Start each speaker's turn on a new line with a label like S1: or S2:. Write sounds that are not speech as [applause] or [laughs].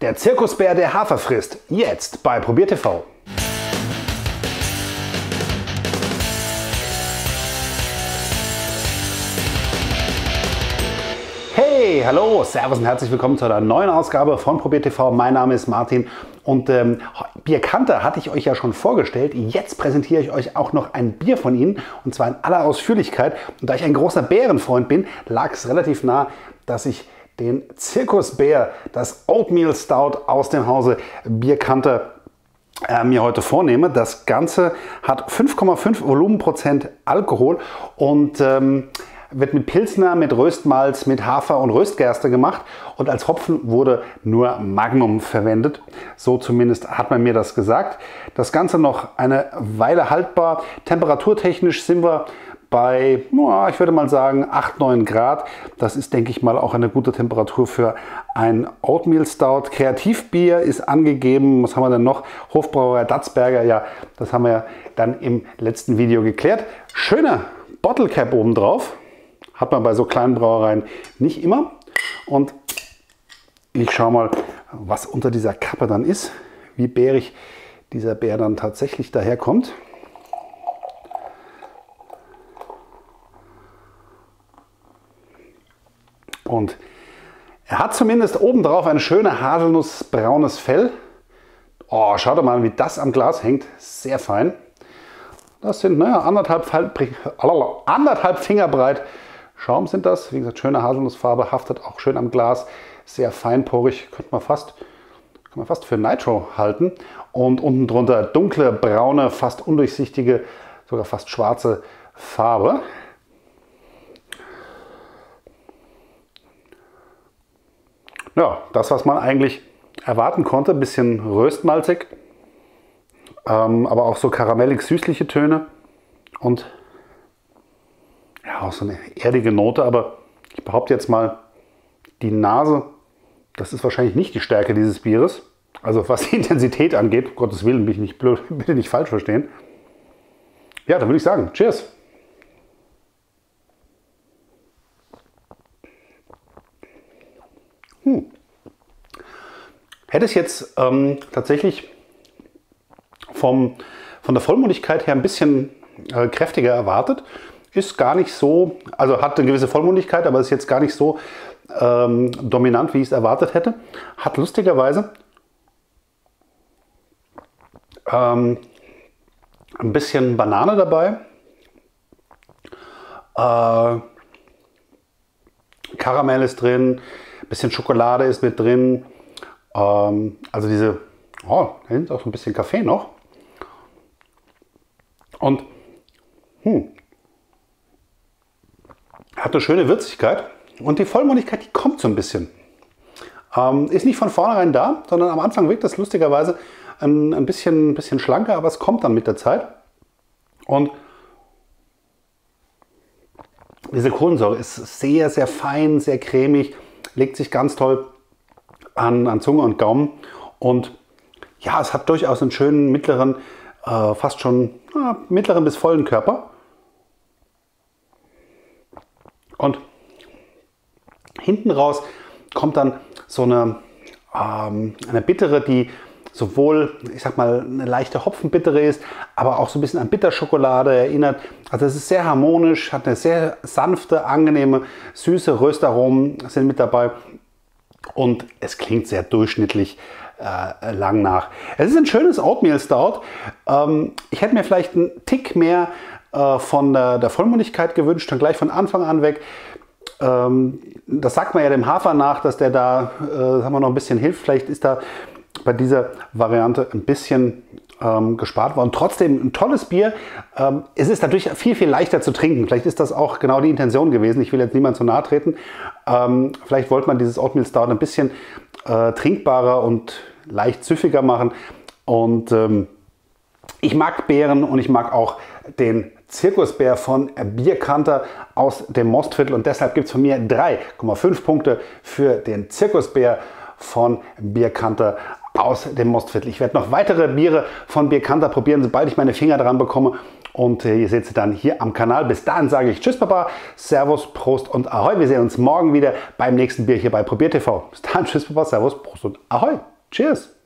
S1: Der Zirkusbär, der Hafer frisst. Jetzt bei Probier TV. Hey, hallo, servus und herzlich willkommen zu einer neuen Ausgabe von Probier TV. Mein Name ist Martin und ähm, Bierkanter hatte ich euch ja schon vorgestellt. Jetzt präsentiere ich euch auch noch ein Bier von ihnen und zwar in aller Ausführlichkeit. Und da ich ein großer Bärenfreund bin, lag es relativ nah, dass ich den Zirkusbär, das Oatmeal Stout aus dem Hause Bierkanter äh, mir heute vornehme. Das Ganze hat 5,5 Volumenprozent Alkohol und ähm, wird mit Pilsner, mit Röstmalz, mit Hafer und Röstgerste gemacht und als Hopfen wurde nur Magnum verwendet. So zumindest hat man mir das gesagt. Das Ganze noch eine Weile haltbar. Temperaturtechnisch sind wir bei, ich würde mal sagen, 8, 9 Grad. Das ist, denke ich mal, auch eine gute Temperatur für ein Oatmeal Stout. Kreativbier ist angegeben. Was haben wir denn noch? Hofbrauerei Datzberger. Ja, das haben wir ja dann im letzten Video geklärt. Schöner Bottle Cap oben drauf. Hat man bei so kleinen Brauereien nicht immer. Und ich schaue mal, was unter dieser Kappe dann ist. Wie bärig dieser Bär dann tatsächlich daherkommt. Und er hat zumindest obendrauf ein schönes haselnussbraunes Fell. Oh, schaut mal, wie das am Glas hängt. Sehr fein. Das sind naja, anderthalb, anderthalb Finger breit Schaum sind das. Wie gesagt, schöne Haselnussfarbe, haftet auch schön am Glas. Sehr feinporig, könnte man fast, kann man fast für Nitro halten. Und unten drunter dunkle, braune, fast undurchsichtige, sogar fast schwarze Farbe. Ja, das, was man eigentlich erwarten konnte, ein bisschen röstmalzig, ähm, aber auch so karamellig-süßliche Töne und ja, auch so eine erdige Note, aber ich behaupte jetzt mal, die Nase, das ist wahrscheinlich nicht die Stärke dieses Bieres. Also was die [laughs] Intensität angeht, um Gottes Willen, bin ich nicht blöd, [laughs] bitte nicht falsch verstehen. Ja, dann würde ich sagen, Cheers! Hm. Hätte es jetzt ähm, tatsächlich vom, von der Vollmundigkeit her ein bisschen äh, kräftiger erwartet. Ist gar nicht so, also hat eine gewisse Vollmundigkeit, aber ist jetzt gar nicht so ähm, dominant, wie ich es erwartet hätte. Hat lustigerweise ähm, ein bisschen Banane dabei. Äh, Karamell ist drin, bisschen Schokolade ist mit drin. Ähm, also diese, oh, da hinten ist auch so ein bisschen Kaffee noch. Und hm, hat eine schöne Würzigkeit und die Vollmundigkeit, die kommt so ein bisschen. Ähm, ist nicht von vornherein da, sondern am Anfang wirkt das lustigerweise ein, ein bisschen, bisschen schlanker, aber es kommt dann mit der Zeit. Und diese Kohlensäure ist sehr, sehr fein, sehr cremig, legt sich ganz toll an, an Zunge und Gaumen. Und ja, es hat durchaus einen schönen mittleren, äh, fast schon äh, mittleren bis vollen Körper. Und hinten raus kommt dann so eine, ähm, eine bittere, die sowohl, ich sag mal, eine leichte Hopfenbittere ist, aber auch so ein bisschen an Bitterschokolade erinnert. Also es ist sehr harmonisch, hat eine sehr sanfte, angenehme, süße Röstaromen sind mit dabei und es klingt sehr durchschnittlich äh, lang nach. Es ist ein schönes Oatmeal Stout. Ähm, ich hätte mir vielleicht einen Tick mehr äh, von der, der Vollmundigkeit gewünscht, dann gleich von Anfang an weg. Ähm, das sagt man ja dem Hafer nach, dass der da äh, sagen wir, noch ein bisschen hilft. Vielleicht ist da bei dieser Variante ein bisschen ähm, gespart worden. Trotzdem ein tolles Bier. Ähm, es ist natürlich viel, viel leichter zu trinken. Vielleicht ist das auch genau die Intention gewesen. Ich will jetzt niemand zu nahe treten. Ähm, vielleicht wollte man dieses Oatmeal Stout ein bisschen äh, trinkbarer und leicht süffiger machen. Und ähm, ich mag Beeren und ich mag auch den Zirkusbär von Bierkanter aus dem Mostviertel und deshalb gibt es von mir 3,5 Punkte für den Zirkusbär von Bierkanter aus dem Mostviertel. Ich werde noch weitere Biere von Bierkanter probieren, sobald ich meine Finger dran bekomme. Und äh, ihr seht sie dann hier am Kanal. Bis dahin sage ich Tschüss, Papa, Servus, Prost und Ahoi. Wir sehen uns morgen wieder beim nächsten Bier hier bei Probier TV. Bis dahin, Tschüss, Papa, Servus, Prost und Ahoi. Cheers.